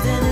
than